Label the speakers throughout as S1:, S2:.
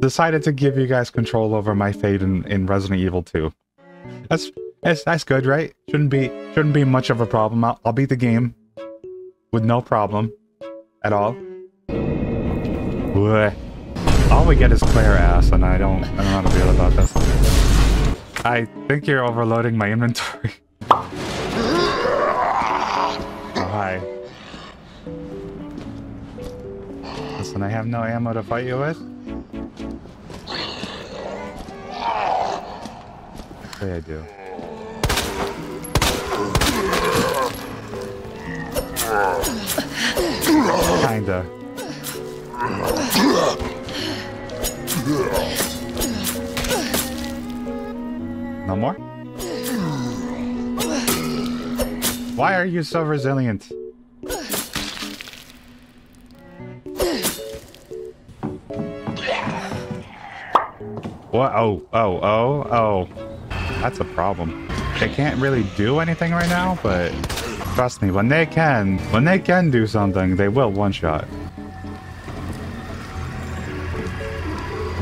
S1: decided to give you guys control over my fate in, in Resident Evil 2. That's that's that's good, right? Shouldn't be shouldn't be much of a problem. I'll, I'll beat the game with no problem at all. Blech. All we get is Claire ass, and I don't I don't know how to feel about this. I think you're overloading my inventory. oh, hi. Listen, I have no ammo to fight you with. Say I do. Kinda. No more? Why are you so resilient? What? Oh, oh, oh, oh. That's a problem. They can't really do anything right now, but trust me, when they can, when they can do something, they will one-shot. Can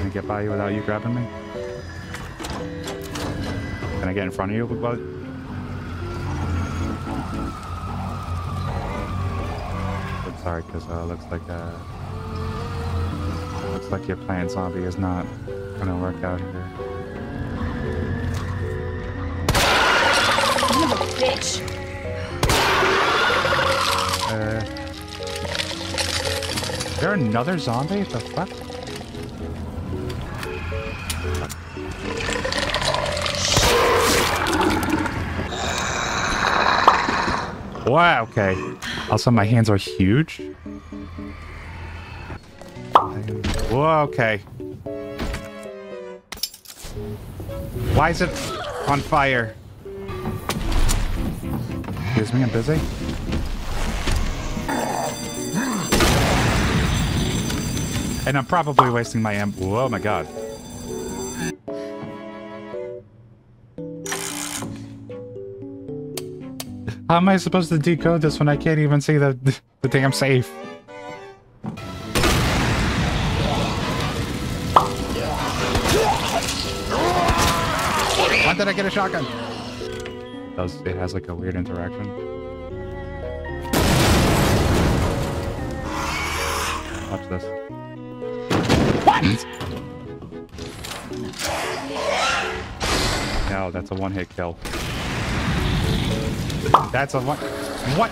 S1: I get by you without you grabbing me? Can I get in front of you? I'm sorry, because uh, looks like uh, looks like your plan zombie is not gonna work out here.
S2: Bitch.
S1: Uh, is there another zombie? The fuck? Wow, okay. Also, my hands are huge. Whoa, okay. Why is it on fire? Excuse me, I'm busy. And I'm probably wasting my amp. Whoa, my god. How am I supposed to decode this when I can't even see the, the damn safe? When did I get a shotgun? It does it has like a weird interaction? Watch this. What? No, that's a one-hit kill. That's a one. What?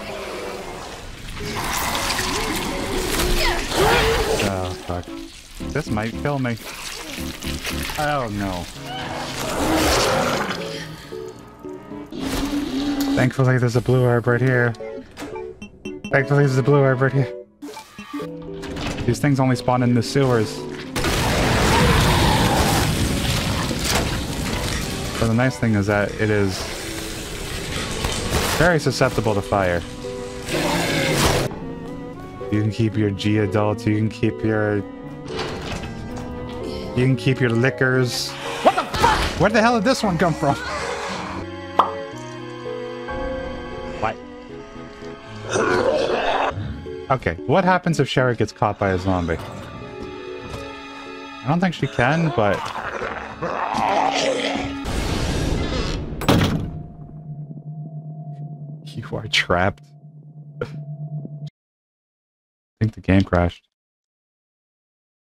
S1: Oh fuck! This might kill me. Oh no. Thankfully, there's a blue herb right here. Thankfully, there's a blue herb right here. These things only spawn in the sewers. But the nice thing is that it is very susceptible to fire. You can keep your G adults, you can keep your... You can keep your Lickers. What the fuck? Where the hell did this one come from? What? Okay, what happens if Sherry gets caught by a zombie? I don't think she can, but... You are trapped. I think the game crashed.